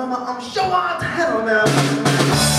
Mama, I'm sure I'll tell them.